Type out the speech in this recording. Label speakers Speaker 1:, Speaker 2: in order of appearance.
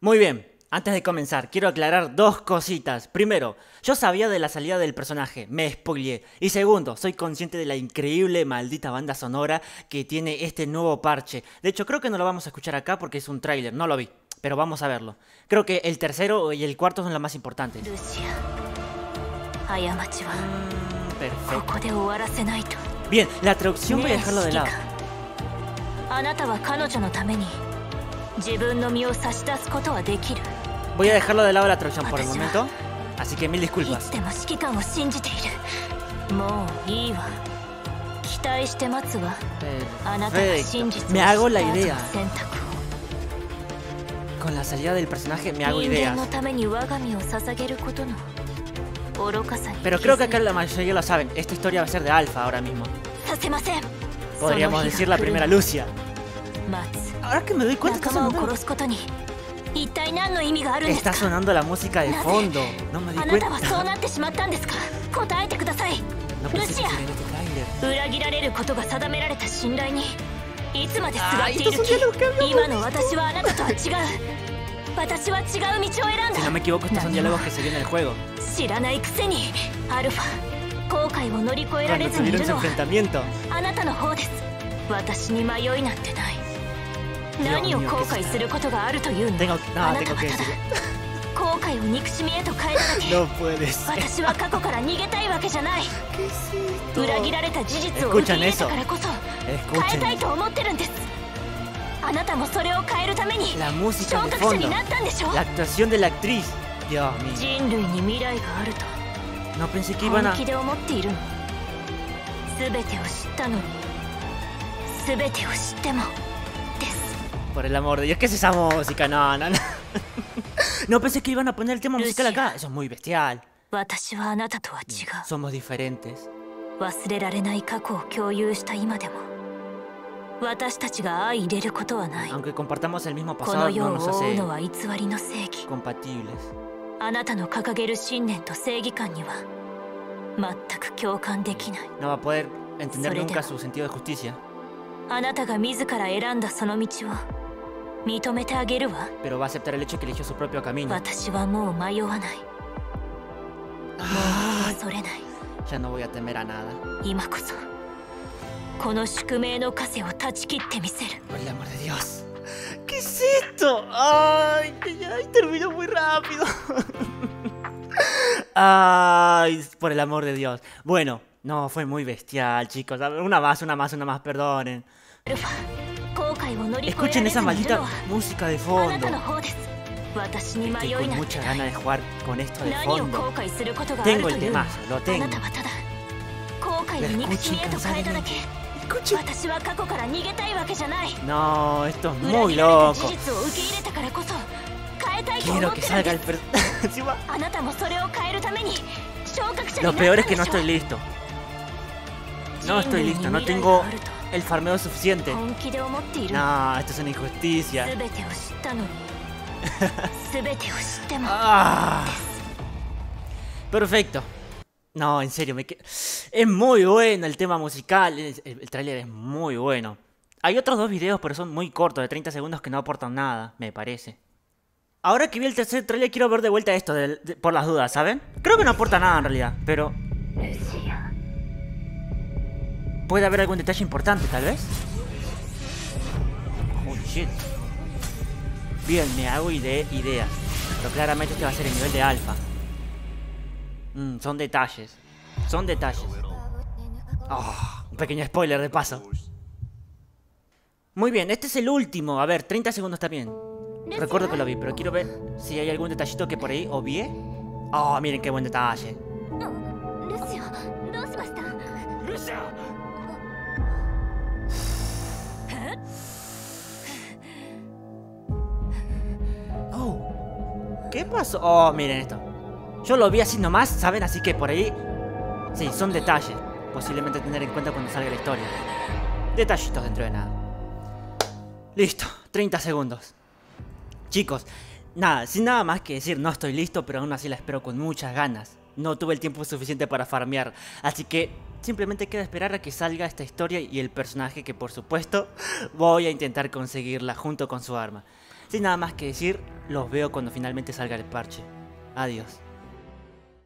Speaker 1: Muy bien, antes de comenzar, quiero aclarar dos cositas. Primero, yo sabía de la salida del personaje, me spoileé. Y segundo, soy consciente de la increíble maldita banda sonora que tiene este nuevo parche. De hecho, creo que no lo vamos a escuchar acá porque es un tráiler, no lo vi. Pero vamos a verlo. Creo que el tercero y el cuarto son los más importantes. Mm, perfecto. Bien, la traducción voy a dejarlo de lado. Voy a dejarlo de lado la traducción por el momento, así que mil disculpas. Perfecto. Me hago la idea. Con la salida del personaje me hago ideas. Pero creo que acá la mayoría lo saben. Esta historia va a ser de Alfa ahora mismo. Podríamos decir la primera Lucia. Está sonando la música de fondo. No me di cuenta. No pensé que Si no me equivoco, estos son diálogos que se vienen en el juego. Cuando tuvieron su enfrentamiento.
Speaker 2: 私に迷いなんてない何を後悔することがあるというの
Speaker 1: ？Tengo,
Speaker 2: あなたはただ.後悔を憎しみへと変えただけ
Speaker 1: No.
Speaker 2: 私は過去から逃げたいわけじゃない.裏切られた事実を受け入れたからこそ変えたいと思ってるんですあなたもそれを変えるために昇格者.になったんでしょ
Speaker 1: ？La actuación de la actriz. Dios mío.
Speaker 2: 人類に未来があると
Speaker 1: No pensé que iban
Speaker 2: 本
Speaker 1: a.
Speaker 2: 気で思っているの全てを知ったのに全てを知っても
Speaker 1: Por el amor de Dios, ¿qué es esa música? No, no, no. No pensé que iban a poner el tema musical acá. Eso es muy bestial.
Speaker 2: 私はあなたとは違
Speaker 1: Somos diferentes.
Speaker 2: う忘れられない過去を共有した今でも私たちが相入れることはない
Speaker 1: Aunque compartamos el mismo
Speaker 2: こ
Speaker 1: pasado,
Speaker 2: の
Speaker 1: no
Speaker 2: 世を
Speaker 1: nos
Speaker 2: 覆う
Speaker 1: hace
Speaker 2: のは偽りの正義
Speaker 1: compatibles.
Speaker 2: あなたの掲げる信念と正義感には全く共感できない
Speaker 1: No va a poder entender
Speaker 2: Sobre
Speaker 1: nunca
Speaker 2: todo.
Speaker 1: su sentido de justicia.
Speaker 2: あなたが自ら選んだその道を認めてあげるわ
Speaker 1: pero va a aceptar el hecho que eligió su propio camino.
Speaker 2: Ah,
Speaker 1: ya no voy a temer a nada. Por el amor de Dios. ¿Qué es esto? Ay, ay terminó muy rápido. Ay, por el amor de Dios. Bueno, no, fue muy bestial, chicos. Una más, una más, una más, perdonen. Escuchen esa maldita música de fondo. Estoy con mucha gana de jugar con esto de fondo. Tengo el tema, lo tengo. No, esto es muy loco. Quiero que salga el per... Lo peor es que no estoy listo. No estoy listo, no tengo el farmeo
Speaker 2: es suficiente.
Speaker 1: No, esto es una injusticia. ah, perfecto. No, en serio, me que... es muy bueno el tema musical. El, el tráiler es muy bueno. Hay otros dos videos, pero son muy cortos, de 30 segundos, que no aportan nada, me parece. Ahora que vi el tercer tráiler, quiero ver de vuelta esto, por las dudas, ¿saben? Creo que no aporta nada en realidad, pero puede haber algún detalle importante, tal vez. Holy shit. Bien, me hago ide ideas. Pero claramente este va a ser el nivel de alfa. Mm, son detalles. Son detalles. Ah, un pequeño spoiler de paso. Muy bien, este es el último. A ver, 30 segundos está bien. Recuerdo que lo vi, pero quiero ver si hay algún detallito que por ahí obvié. Oh, miren qué buen detalle. ¿Qué pasó? Oh, miren esto. Yo lo vi así nomás, ¿saben? Así que por ahí... Sí, son detalles. Posiblemente tener en cuenta cuando salga la historia. Detallitos dentro de nada. Listo, 30 segundos. Chicos, nada, sin nada más que decir, no estoy listo, pero aún así la espero con muchas ganas. No tuve el tiempo suficiente para farmear, así que simplemente queda esperar a que salga esta historia y el personaje que por supuesto voy a intentar conseguirla junto con su arma. Sin nada más que decir, los veo cuando finalmente salga el parche. Adiós.